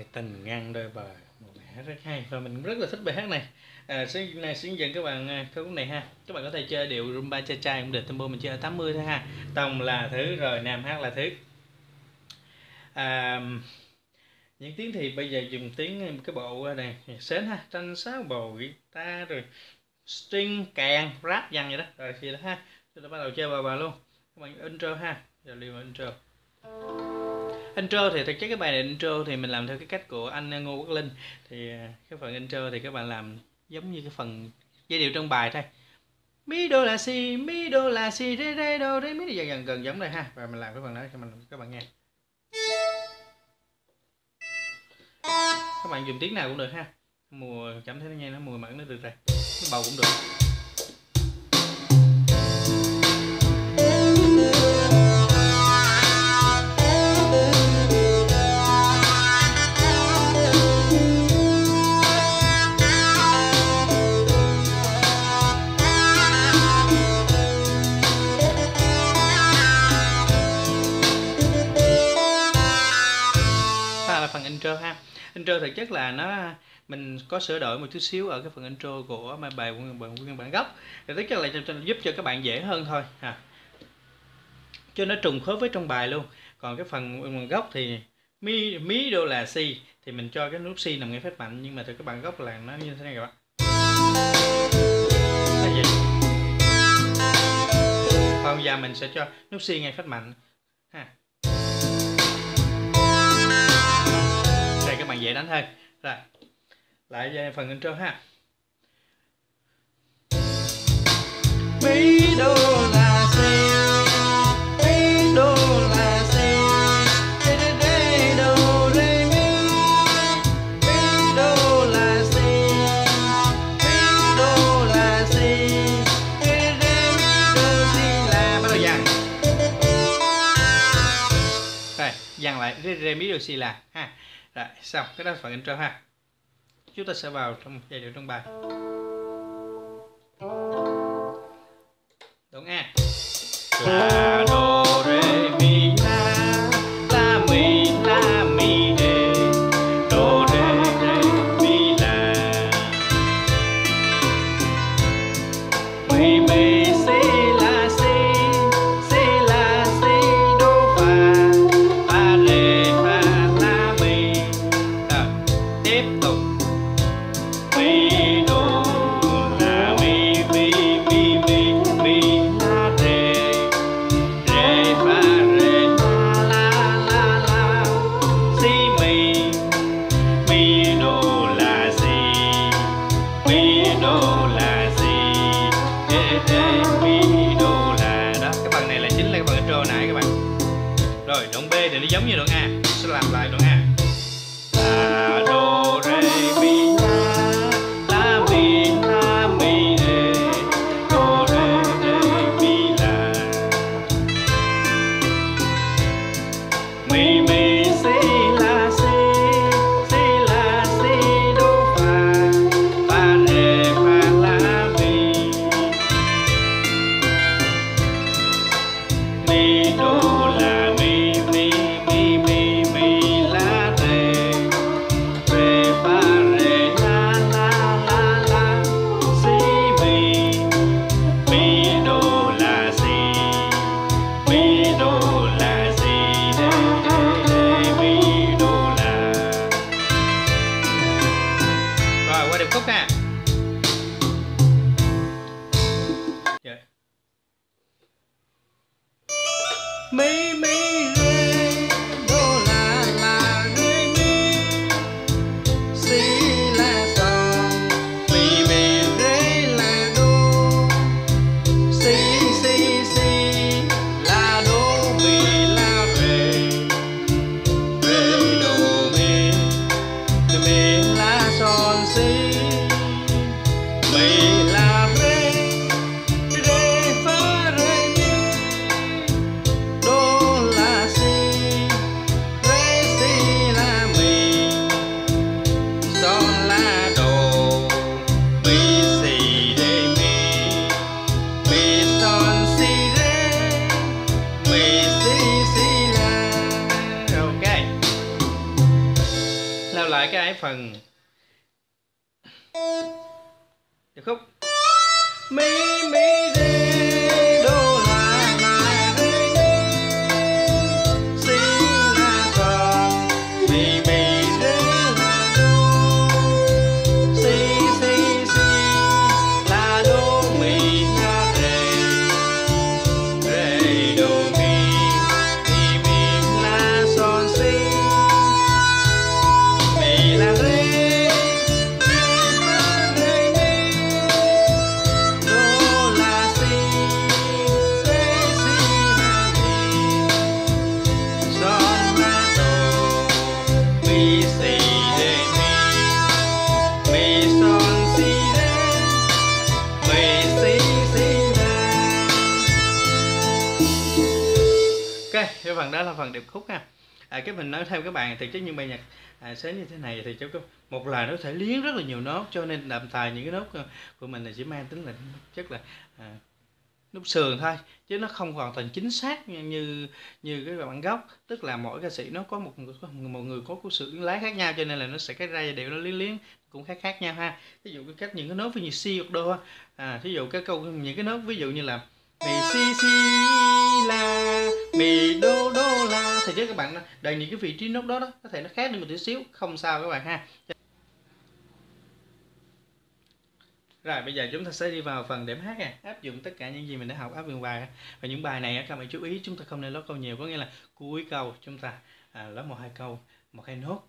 nay bài tình ngăn đôi bờ. Một bài hát rất hay. Và mình rất là thích bài hát này. À, sẽ này xin dẫn các bạn à, khúc này ha. Các bạn có thể chơi điệu rumba cha cha cũng được. Tempo mình chơi ở 80 thôi ha. Tông là thứ rồi nam hát là thứ. À, những tiếng thì bây giờ dùng tiếng cái bộ này sến ha. Tranh sáu bầu guitar rồi string kèn rap dần vậy đó. Rồi thì đó ha. Chúng ta bắt đầu chơi bà bà luôn. Các bạn intro ha. Giờ liền intro intro thì thực chất cái bài này intro thì mình làm theo cái cách của anh uh, Ngô Quốc Linh. Thì uh, cái phần intro thì các bạn làm giống như cái phần giai điệu trong bài thôi. Mi đô la si, mi đô la si, re re đô re, mi. Dần dần, gần giống đây ha. Và mình làm cái phần đó cho mình, các bạn nghe. Các bạn dùng tiếng nào cũng được ha. Mùa, cảm thấy nó nghe nó mùi mẫn nó được rồi cái bầu cũng được. Nhất là nó, mình có sửa đổi một chút xíu ở cái phần intro của bài nguyên bản nguyên bản gốc. Thì tất cả là giúp cho các bạn dễ hơn thôi, ha. Cho nó trùng khớp với trong bài luôn. Còn cái phần nguyên gốc thì mi mí đô là si thì mình cho cái nút si nằm ngay phép mạnh. Nhưng mà từ các bạn gốc là nó như thế này các bạn. Còn giờ mình sẽ cho nút si ngay phép mạnh, ha. Bạn dễ đánh hơn rồi lại phần intro ha. Mấy đô la si mấy đô dàn. Rồi dàn lại rê mi đô si la ha rồi, xong, cái đó là phần intro ha. Chúng ta sẽ vào trong giai điệu trong bài. Đúng nha. La, Mi, cái phần. Điệp khúc. Mi mi rê phần đó là phần điệp khúc ha. À, cái mình nói theo các bạn thì chứ những bài nhạc à, sến như thế này thì cháu có một lời nó sẽ thể liếng rất là nhiều nốt cho nên đậm tài những cái nốt của mình là chỉ mang tính là chất là à, nút sườn thôi chứ nó không hoàn toàn chính xác như như, như cái bản gốc tức là mỗi ca sĩ nó có một một người có cái sự lái khác nhau cho nên là nó sẽ cái ra điệu nó liếng liếng cũng khác khác nhau ha ví dụ cái cách những cái nốt ví dụ si hoặc đô à ví dụ cái câu những cái nốt ví dụ như là mi si si la mi đô đô la. Thì chứ các bạn đầy những cái vị trí nốt đó đó có thể nó khác đi một tí xíu không sao các bạn ha. Rồi bây giờ chúng ta sẽ đi vào phần điểm hát nè áp dụng tất cả những gì mình đã học áp dụng bài. Và những bài này các bạn chú ý chúng ta không nên lót câu nhiều. Có nghĩa là cuối câu chúng ta à, lót một hai câu một hai nốt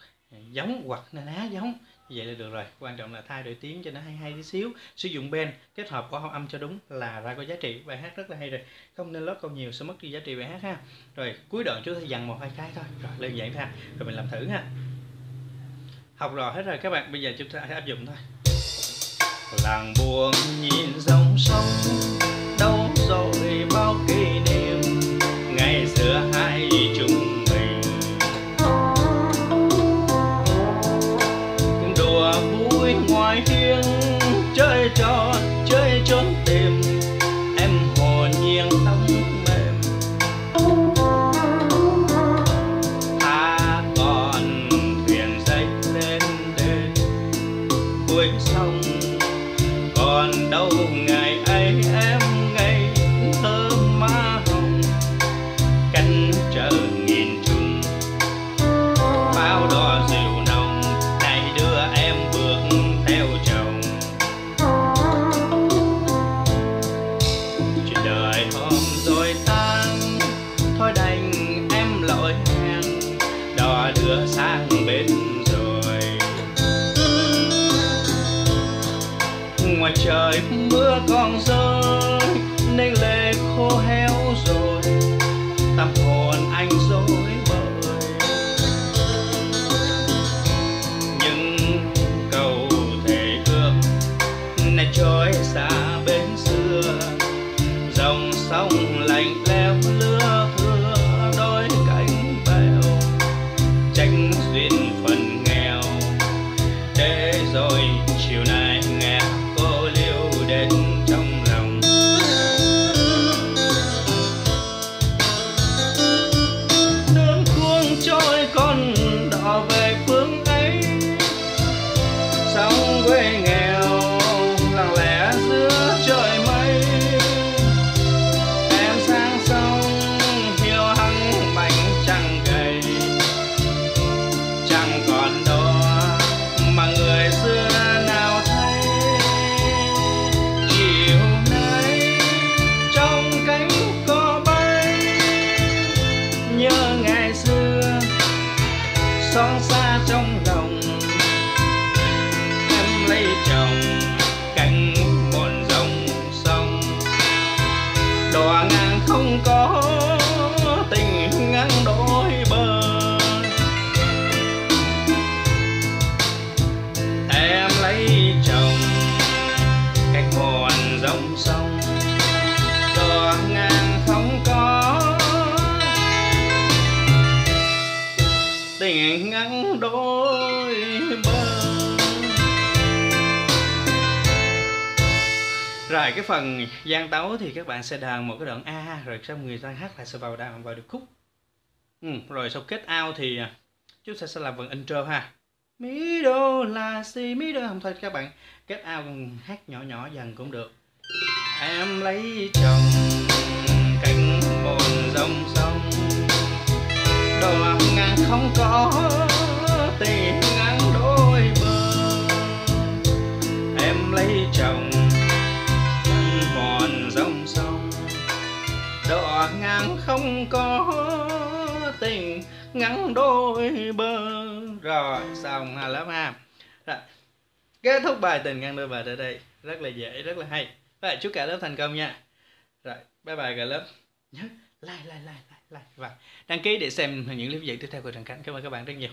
giống hoặc là ná giống. Như vậy là được rồi. Quan trọng là thay đổi tiếng cho nó hay hay tí xíu. Sử dụng bên, kết hợp của âm cho đúng là ra có giá trị. Bài hát rất là hay rồi. Không nên lót câu nhiều sẽ mất đi giá trị bài hát ha. Rồi, cuối đoạn chúng ta dằn một hai cái thôi. Rồi, đơn giản thôi rồi mình làm thử ha. Học rồi, hết rồi các bạn. Bây giờ chúng ta áp dụng thôi. Làng buồn nhìn dòng sông. Trời mưa còn rơi xót xa trong lòng. Em lấy chồng, cạnh một dòng sông. Đò ngang không có tình ngăn đôi bờ. Em lấy chồng cách một dòng sông. Ngoài cái phần gian tấu thì các bạn sẽ đàn một cái đoạn A rồi xong người ta hát lại sẽ vào đàn vào được khúc. Ừ, rồi sau kết out thì à, chúng ta sẽ làm phần intro ha. Mi đô la si mi đô không thôi các bạn kết ao hát nhỏ nhỏ dần cũng được. Em lấy chồng cánh bồn dòng sông. Đồ ngàn không có không có tình, ngắn đôi bờ rồi, xong, hai lớp ha. Rồi. kết thúc bài tình ngắn đôi bờ tới đây. Rất là dễ, rất là hay. Rồi, chúc cả lớp thành công nha. Rồi, bye bye cả lớp. Nhớ, like like like like like. Và đăng ký để xem những clip dạy tiếp theo của Trần Cảnh cảm ơn các bạn rất nhiều.